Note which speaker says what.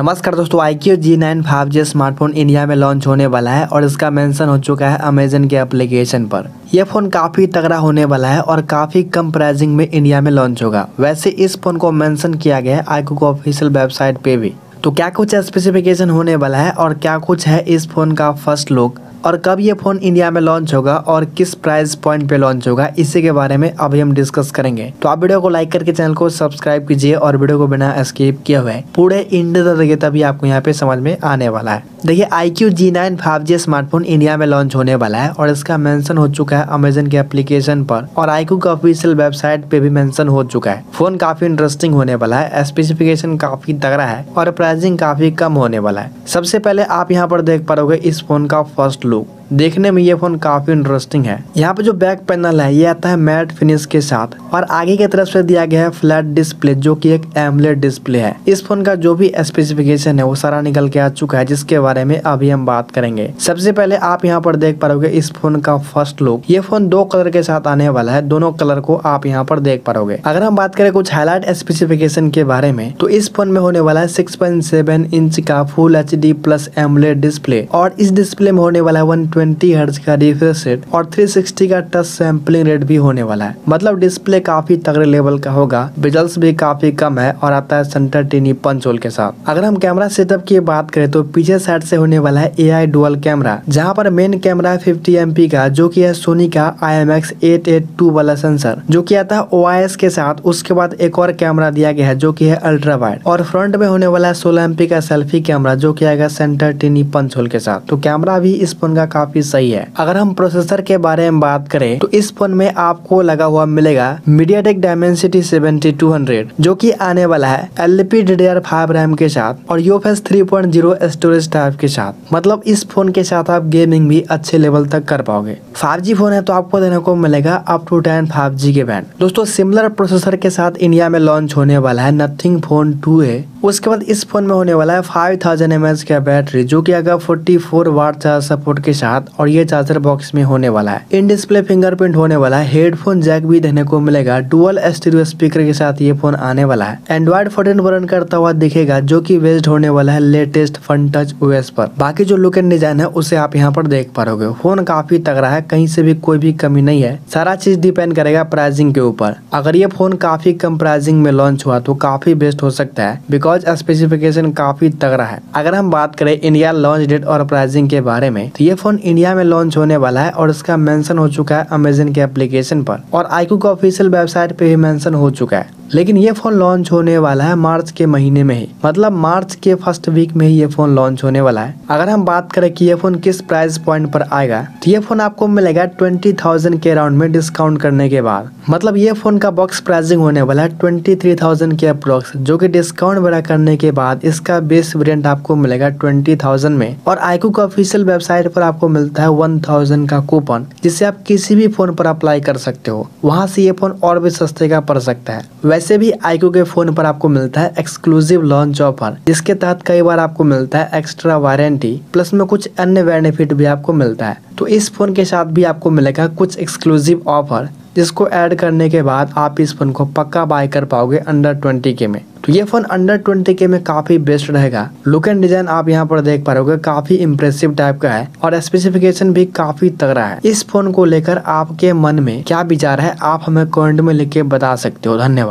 Speaker 1: नमस्कार दोस्तों iQOO Z nine five G smartphone India में लॉन्च होने वाला है और इसका मेंशन हो चुका है अमेजन के एप्लीकेशन पर। यह फ़ोन काफ़ी तगड़ा होने वाला है और काफ़ी कम प्राइसिंग में इंडिया में लॉन्च होगा। वैसे इस फ़ोन को मेंशन किया गया है आईकू को ऑफिशियल वेबसाइट पे भी। तो क्या कुछ स्पेसिफिकेशन होने वाला है और क्या कुछ है इस फ़ोन का फ़र्स्ट लुक और कब ये फ़ोन इंडिया में लॉन्च होगा और किस प्राइस पॉइंट पे लॉन्च होगा, इसी के बारे में अभी हम डिस्कस करेंगे। तो आप वीडियो को लाइक करके चैनल को सब्सक्राइब कीजिए और वीडियो को बिना स्किप किए हुए पूरे इंडिया तक तभी आपको यहाँ पे समझ में आने वाला है। देखिए iQOO Z nine five G smartphone India में लॉन्च होने वाला है और इसका मेंशन हो चुका है अमेजन के एप्लीकेशन पर और आईक्यू का ऑफिशियल वेबसाइट पे भी मेंशन हो चुका है। फ़ोन काफ़ी इंटरेस्टिंग होने वाला है स्पेसिफिकेशन काफ़ी तगड़ा है और प्राइसिंग काफ़ी कम होने वाला है। सबसे पहले आप यहाँ पर देख पाओगे इस फ़ोन का फ़र्स्ट लुक देखने में ये फ़ोन काफ़ी इंटरेस्टिंग है। यहाँ पे जो बैक पैनल है, ये आता है मैट फिनिश के साथ और आगे की तरफ़ से दिया गया है फ्लैट डिस्प्ले जो कि एक एमलेट डिस्प्ले है। इस फ़ोन का जो भी स्पेसिफिकेशन है, वो सारा निकल के आ चुका है, जिसके बारे में अभी हम बात करेंगे। सबसे पहले आप यहाँ पर देख पाओगे इस फ़ोन का फ़र्स्ट लुक ये फ़ोन दो कलर के साथ आने वाला है, दोनों कलर को आप यहाँ पर देख पाओगे अगर हम बात करें कुछ हाईलाइट स्पेसिफिकेशन के बारे में तो इस फ़ोन में होने वाला है सिक्स इंच का full HD plus AMOLED display और इस डिस्प्ले में होने वाला है ट्वेंटी हर्ट्ज का रिफ्रेश रेट और 360 का टच सैम्पलिंग रेट भी होने वाला है। मतलब डिस्प्ले काफ़ी तगड़े लेवल का होगा विजल्स भी काफ़ी कम है और आता है सेंटर टीनी पंच होल के साथ। अगर हम कैमरा सेटअप की बात करें तो पीछे साइड से होने वाला है ए आई डुअल कैमरा जहाँ पर मेन कैमरा है फिफ्टी एम का, जो की है सोनी का I M X eight eight two वाला सेंसर जो की आता है ओआईएस के साथ। उसके बाद एक और कैमरा दिया गया है, जो की है अल्ट्रा वाइड और फ्रंट में होने वाला है सोलह एम का सेल्फी कैमरा जो की आएगा सेंटर टीनी पंच होल के साथ। तो कैमरा भी इस फ़ोन का काफ़ी सही है। अगर हम प्रोसेसर के बारे में बात करें तो इस फ़ोन में आपको लगा हुआ मिलेगा MediaTek Dimensity seventy two hundred जो की आने वाला है L P D R five RAM के साथ और यूएफएस ज़ीरो स्टोरेज टाइप के साथ। मतलब इस फ़ोन के साथ आप गेमिंग भी अच्छे लेवल तक कर पाओगे। फाइव जी फ़ोन है तो आपको देने को मिलेगा अप टू टेन फाइव के बैंड दोस्तों सिमिलर प्रोसेसर के साथ इंडिया में लॉन्च होने वाला है नथिंग फ़ोन टू है उसके बाद इस फ़ोन में होने वाला है फाइव थाउज़ेंड एम का बैटरी जो की अगर forty four watt charge support के साथ। और ये चार्जर बॉक्स में होने वाला है। इन डिस्प्ले फिंगरप्रिंट होने वाला है। हेडफोन जैक भी देने को मिलेगा। डुअल स्टीरियो स्पीकर के साथ ये फ़ोन आने वाला है। एंड्रॉइड फोर्टीन वर्न करता हुआ दिखेगा, जो की बेस्ड होने वाला है लेटेस्ट फन टच ओएस पर। बाकी जो लुक एंड डिज़ाइन है, उसे आप यहाँ पर देख पा रहे फ़ोन काफ़ी तगड़ा है, कहीं से भी कोई भी कमी नहीं है। सारा चीज़ डिपेंड करेगा प्राइसिंग के ऊपर। अगर ये फ़ोन काफ़ी कम प्राइसिंग में लॉन्च हुआ तो काफ़ी बेस्ट हो सकता है बिकॉज़ स्पेसिफिकेशन काफ़ी तगड़ा है। अगर हम बात करें इंडिया लॉन्च डेट और प्राइसिंग के बारे में तो ये फ़ोन इंडिया में लॉन्च होने वाला है और इसका मेंशन हो चुका है अमेजन के एप्लीकेशन पर और आईकू का ऑफिशियल वेबसाइट पे भी मेंशन हो चुका है। लेकिन ये फ़ोन लॉन्च होने वाला है मार्च के महीने में ही। मतलब मार्च के फ़र्स्ट वीक में ही ये फ़ोन लॉन्च होने वाला है। अगर हम बात करें कि ये फ़ोन किस प्राइस पॉइंट पर आएगा तो ये फ़ोन आपको मिलेगा ट्वेंटी थाउज़ेंड के अराउंड में डिस्काउंट करने के बाद। मतलब ये फ़ोन का बॉक्स प्राइसिंग होने वाला है ट्वेंटी थ्री थाउज़ेंड के अप्रोक्स जो की डिस्काउंट वगैरह करने के बाद इसका बेस वेरियंट आपको मिलेगा ट्वेंटी थाउज़ेंड में। और आईकू का ऑफिशियल वेबसाइट पर आपको मिलता है वन थाउज़ेंड का कूपन जिससे आप किसी भी फ़ोन पर अप्लाई कर सकते हो। वहाँ से ये फ़ोन और भी सस्ते का पड़ सकता है। वैसे भी आईक्यू के फ़ोन पर आपको मिलता है एक्सक्लूसिव लॉन्च ऑफ़र जिसके तहत कई बार आपको मिलता है एक्स्ट्रा वारंटी प्लस में कुछ अन्य बेनिफिट भी आपको मिलता है। तो इस फ़ोन के साथ भी आपको मिलेगा कुछ एक्सक्लूसिव ऑफ़र जिसको ऐड करने के बाद आप इस फ़ोन को पक्का बाय कर पाओगे अंडर ट्वेंटी के में। तो ये फ़ोन अंडर ट्वेंटी के में काफ़ी बेस्ट रहेगा। लुक एंड डिज़ाइन आप यहाँ पर देख पा रहे काफ़ी इम्प्रेसिव टाइप का है और स्पेसिफिकेशन भी काफ़ी तगड़ा है। इस फ़ोन को लेकर आपके मन में क्या विचार है, आप हमें कमेंट में लिख के बता सकते हो। धन्यवाद।